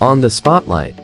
On the spotlight.